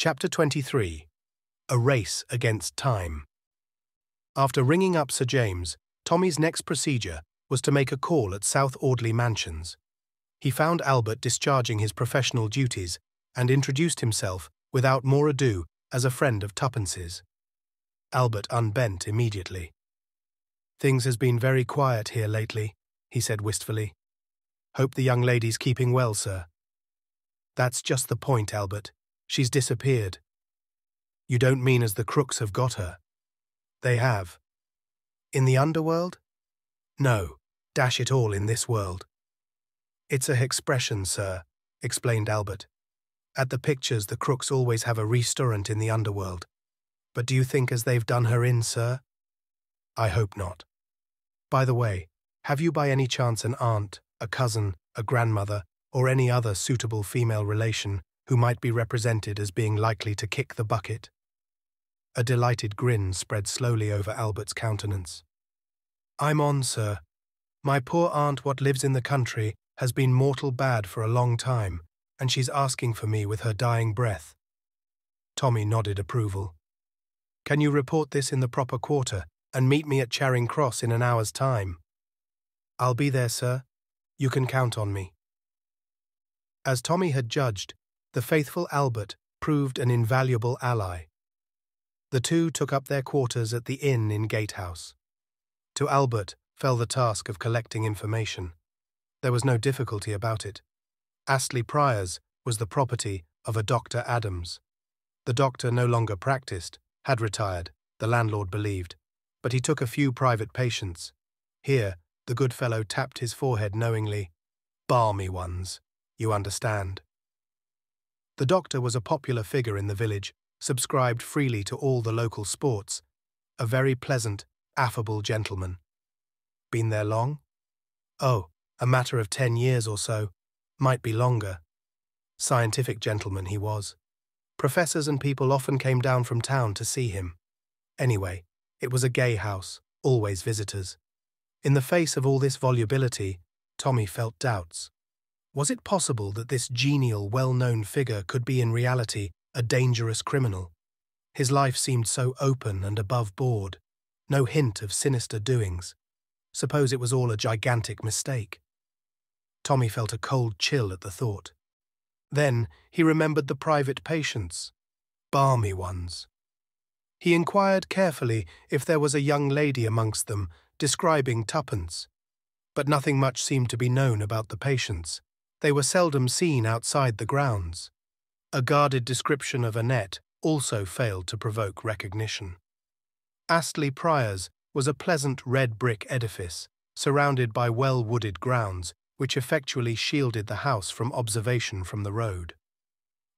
Chapter 23 A Race Against Time. After ringing up Sir James, Tommy's next procedure was to make a call at South Audley Mansions. He found Albert discharging his professional duties and introduced himself, without more ado, as a friend of Tuppence's. Albert unbent immediately. Things has been very quiet here lately, he said wistfully. Hope the young lady's keeping well, sir. That's just the point, Albert. She's disappeared. You don't mean as the crooks have got her? They have. In the underworld? No, dash it all in this world. It's a expression, sir, explained Albert. At the pictures, the crooks always have a restaurant in the underworld. But do you think as they've done her in, sir? I hope not. By the way, have you by any chance an aunt, a cousin, a grandmother, or any other suitable female relation who might be represented as being likely to kick the bucket? A delighted grin spread slowly over Albert's countenance. I'm on, sir. My poor aunt, what lives in the country, has been mortal bad for a long time, and she's asking for me with her dying breath. Tommy nodded approval. Can you report this in the proper quarter and meet me at Charing Cross in an hour's time? I'll be there, sir. You can count on me. As Tommy had judged, the faithful Albert proved an invaluable ally. The two took up their quarters at the inn in Gatehouse. To Albert fell the task of collecting information. There was no difficulty about it. Astley Priors was the property of a Dr. Adams. The doctor no longer practiced, had retired, the landlord believed, but he took a few private patients. Here, the good fellow tapped his forehead knowingly. Balmy ones, you understand. The doctor was a popular figure in the village, subscribed freely to all the local sports, a very pleasant, affable gentleman. Been there long? Oh, a matter of ten years or so, might be longer. Scientific gentleman he was. Professors and people often came down from town to see him. Anyway, it was a gay house, always visitors. In the face of all this volubility, Tommy felt doubts. Was it possible that this genial, well-known figure could be in reality a dangerous criminal? His life seemed so open and above board, no hint of sinister doings. Suppose it was all a gigantic mistake. Tommy felt a cold chill at the thought. Then he remembered the private patients, balmy ones. He inquired carefully if there was a young lady amongst them describing Tuppence, but nothing much seemed to be known about the patients. They were seldom seen outside the grounds. A guarded description of Annette also failed to provoke recognition. Astley Priors was a pleasant red brick edifice, surrounded by well-wooded grounds, which effectually shielded the house from observation from the road.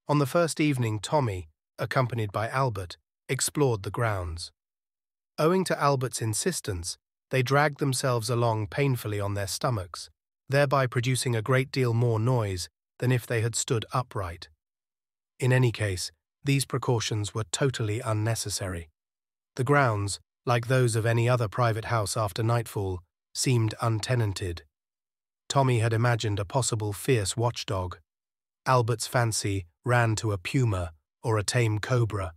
On the first evening Tommy, accompanied by Albert, explored the grounds. Owing to Albert's insistence, they dragged themselves along painfully on their stomachs, thereby producing a great deal more noise than if they had stood upright. In any case, these precautions were totally unnecessary. The grounds, like those of any other private house after nightfall, seemed untenanted. Tommy had imagined a possible fierce watchdog. Albert's fancy ran to a puma or a tame cobra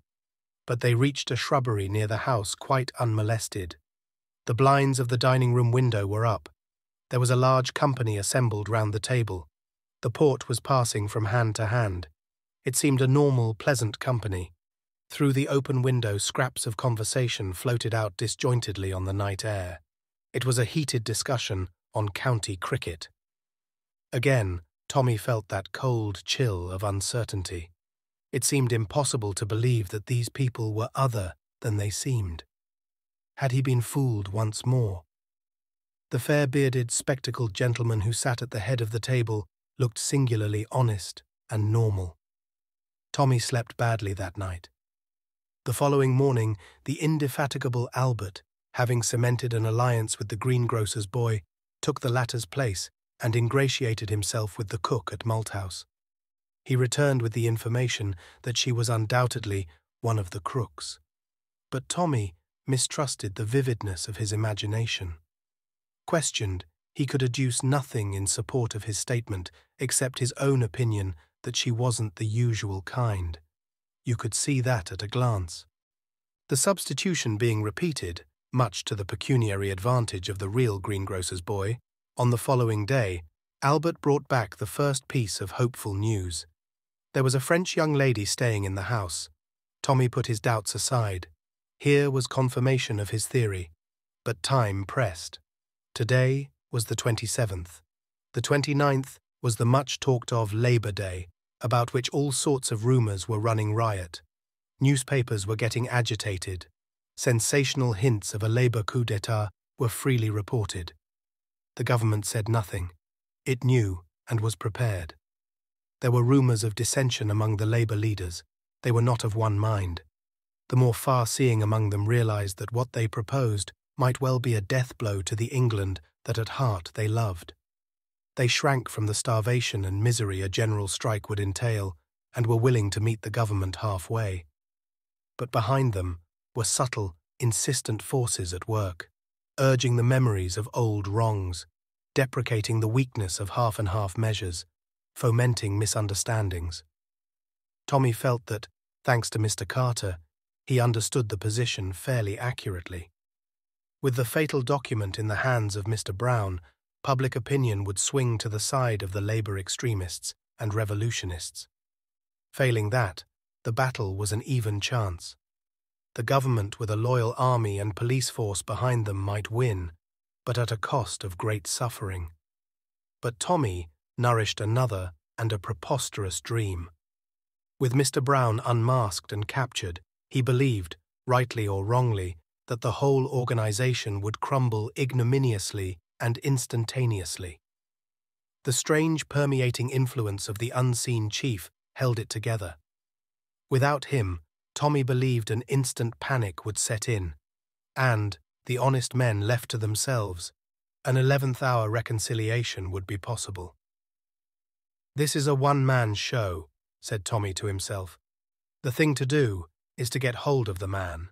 but they reached a shrubbery near the house quite unmolested. The blinds of the dining room window were up. There was a large company assembled round the table. The port was passing from hand to hand. It seemed a normal, pleasant company. Through the open window, scraps of conversation floated out disjointedly on the night air. It was a heated discussion on county cricket. Again, Tommy felt that cold chill of uncertainty. It seemed impossible to believe that these people were other than they seemed. Had he been fooled once more? The fair-bearded, spectacled gentleman who sat at the head of the table looked singularly honest and normal. Tommy slept badly that night. The following morning, the indefatigable Albert, having cemented an alliance with the greengrocer's boy, took the latter's place and ingratiated himself with the cook at Malthouse he returned with the information that she was undoubtedly one of the crooks. But Tommy mistrusted the vividness of his imagination. Questioned, he could adduce nothing in support of his statement except his own opinion that she wasn't the usual kind. You could see that at a glance. The substitution being repeated, much to the pecuniary advantage of the real greengrocer's boy, on the following day, Albert brought back the first piece of hopeful news. There was a French young lady staying in the house. Tommy put his doubts aside. Here was confirmation of his theory. But time pressed. Today was the 27th. The 29th was the much talked of Labour Day, about which all sorts of rumours were running riot. Newspapers were getting agitated. Sensational hints of a Labour coup d'etat were freely reported. The government said nothing. It knew and was prepared. There were rumours of dissension among the Labour leaders. They were not of one mind. The more far seeing among them realised that what they proposed might well be a death blow to the England that at heart they loved. They shrank from the starvation and misery a general strike would entail and were willing to meet the government halfway. But behind them were subtle, insistent forces at work, urging the memories of old wrongs, deprecating the weakness of half and half measures, fomenting misunderstandings. Tommy felt that, thanks to Mr. Carter, he understood the position fairly accurately. With the fatal document in the hands of Mr. Brown, public opinion would swing to the side of the Labour extremists and revolutionists. Failing that, the battle was an even chance. The government with a loyal army and police force behind them might win, but at a cost of great suffering. But Tommy nourished another and a preposterous dream. With Mr. Brown unmasked and captured, he believed, rightly or wrongly, that the whole organization would crumble ignominiously and instantaneously. The strange permeating influence of the unseen chief held it together. Without him, Tommy believed an instant panic would set in, and, the honest men left to themselves, an eleventh hour reconciliation would be possible. This is a one man show, said Tommy to himself. The thing to do is to get hold of the man.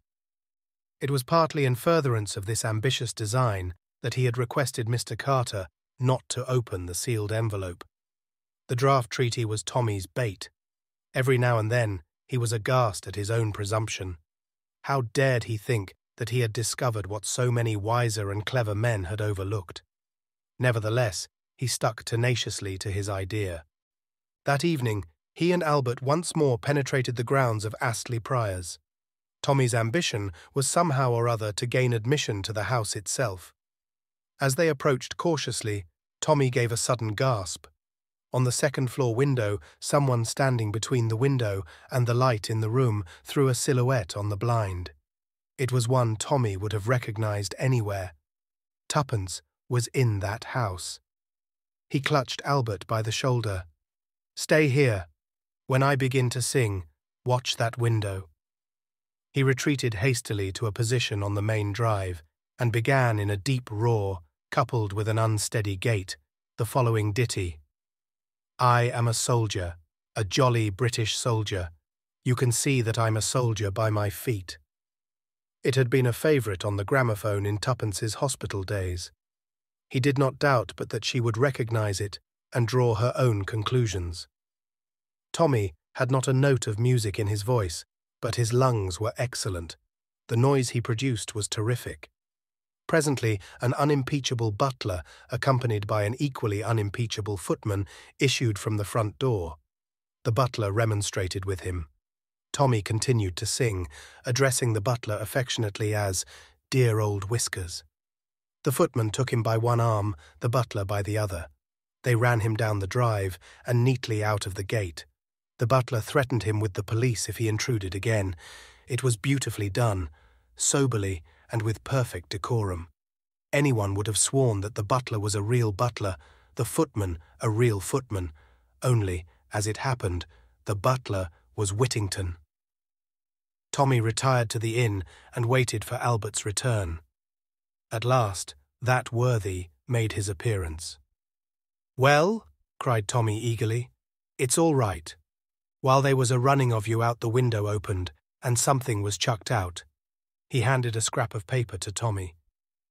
It was partly in furtherance of this ambitious design that he had requested Mr. Carter not to open the sealed envelope. The draft treaty was Tommy's bait. Every now and then he was aghast at his own presumption. How dared he think that he had discovered what so many wiser and clever men had overlooked. Nevertheless, he stuck tenaciously to his idea. That evening, he and Albert once more penetrated the grounds of Astley Priors. Tommy's ambition was somehow or other to gain admission to the house itself. As they approached cautiously, Tommy gave a sudden gasp. On the second floor window, someone standing between the window and the light in the room threw a silhouette on the blind. It was one Tommy would have recognized anywhere. Tuppence was in that house. He clutched Albert by the shoulder. Stay here. When I begin to sing, watch that window. He retreated hastily to a position on the main drive and began in a deep roar, coupled with an unsteady gait, the following ditty I am a soldier, a jolly British soldier. You can see that I'm a soldier by my feet. It had been a favourite on the gramophone in Tuppence's hospital days. He did not doubt but that she would recognise it and draw her own conclusions. Tommy had not a note of music in his voice, but his lungs were excellent. The noise he produced was terrific. Presently, an unimpeachable butler, accompanied by an equally unimpeachable footman, issued from the front door. The butler remonstrated with him. Tommy continued to sing, addressing the butler affectionately as Dear Old Whiskers. The footman took him by one arm, the butler by the other. They ran him down the drive and neatly out of the gate. The butler threatened him with the police if he intruded again. It was beautifully done, soberly, and with perfect decorum. Anyone would have sworn that the butler was a real butler, the footman a real footman, only, as it happened, the butler was Whittington. Tommy retired to the inn and waited for Albert's return. At last, that worthy made his appearance. Well, cried Tommy eagerly, it's all right. While there was a running of you out the window opened, and something was chucked out. He handed a scrap of paper to Tommy.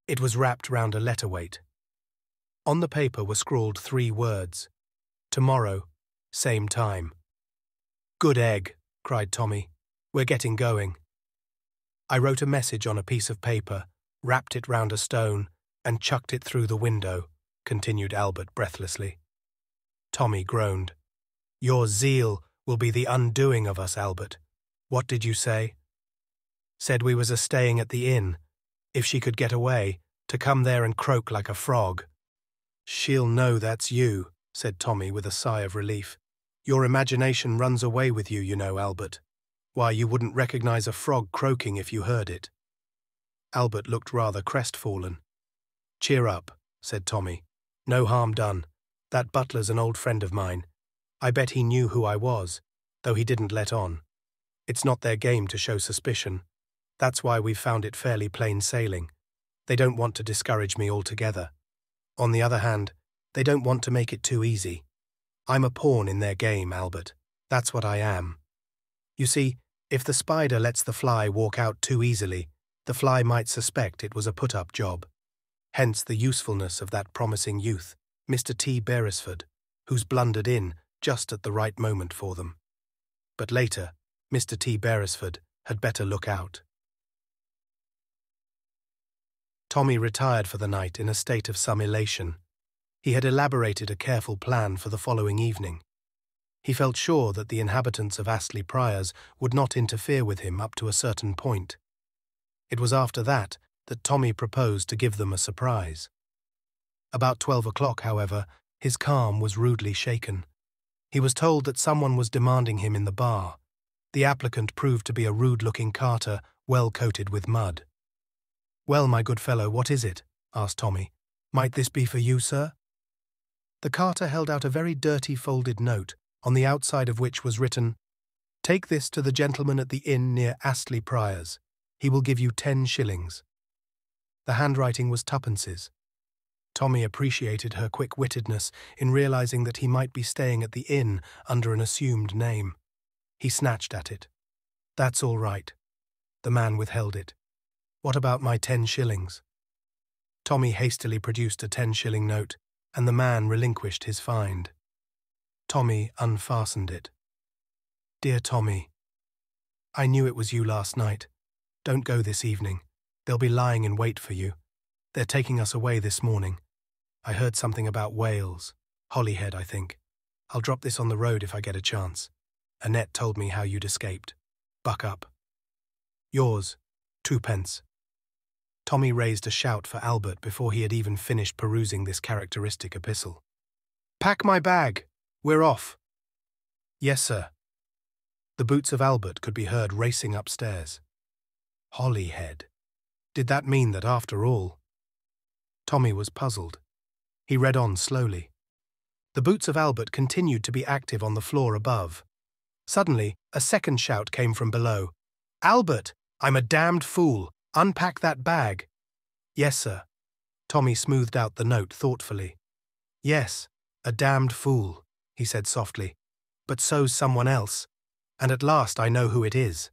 It was wrapped round a letter weight. On the paper were scrawled three words Tomorrow, same time. Good egg, cried Tommy. We're getting going. I wrote a message on a piece of paper, wrapped it round a stone, and chucked it through the window, continued Albert breathlessly. Tommy groaned. Your zeal will be the undoing of us, Albert. What did you say? Said we was a staying at the inn. If she could get away, to come there and croak like a frog. She'll know that's you, said Tommy with a sigh of relief. Your imagination runs away with you, you know, Albert. Why, you wouldn't recognize a frog croaking if you heard it. Albert looked rather crestfallen. Cheer up, said Tommy. No harm done. That butler's an old friend of mine. I bet he knew who I was, though he didn't let on. It's not their game to show suspicion. That's why we've found it fairly plain sailing. They don't want to discourage me altogether. On the other hand, they don't want to make it too easy. I'm a pawn in their game, Albert. That's what I am. You see, if the spider lets the fly walk out too easily, the fly might suspect it was a put up job. Hence the usefulness of that promising youth, Mr. T. Beresford, who's blundered in just at the right moment for them. But later, Mr. T. Beresford had better look out. Tommy retired for the night in a state of some elation. He had elaborated a careful plan for the following evening. He felt sure that the inhabitants of Astley Priors would not interfere with him up to a certain point. It was after that that Tommy proposed to give them a surprise. About twelve o'clock, however, his calm was rudely shaken. He was told that someone was demanding him in the bar. The applicant proved to be a rude-looking carter, well coated with mud. Well, my good fellow, what is it? asked Tommy. Might this be for you, sir? The carter held out a very dirty folded note, on the outside of which was written, Take this to the gentleman at the inn near Astley Priors. He will give you ten shillings. The handwriting was Tuppence's. Tommy appreciated her quick-wittedness in realizing that he might be staying at the inn under an assumed name. He snatched at it. That's all right. The man withheld it. What about my ten shillings? Tommy hastily produced a ten-shilling note and the man relinquished his find. Tommy unfastened it. Dear Tommy, I knew it was you last night. Don't go this evening. They'll be lying in wait for you. They're taking us away this morning. I heard something about Wales. Holyhead, I think. I'll drop this on the road if I get a chance. Annette told me how you'd escaped. Buck up. Yours, twopence. Tommy raised a shout for Albert before he had even finished perusing this characteristic epistle. Pack my bag. We're off. Yes, sir. The boots of Albert could be heard racing upstairs. Holyhead. Did that mean that after all? Tommy was puzzled. He read on slowly. The boots of Albert continued to be active on the floor above. Suddenly, a second shout came from below. Albert, I'm a damned fool. Unpack that bag. Yes, sir. Tommy smoothed out the note thoughtfully. Yes, a damned fool, he said softly. But so's someone else. And at last I know who it is.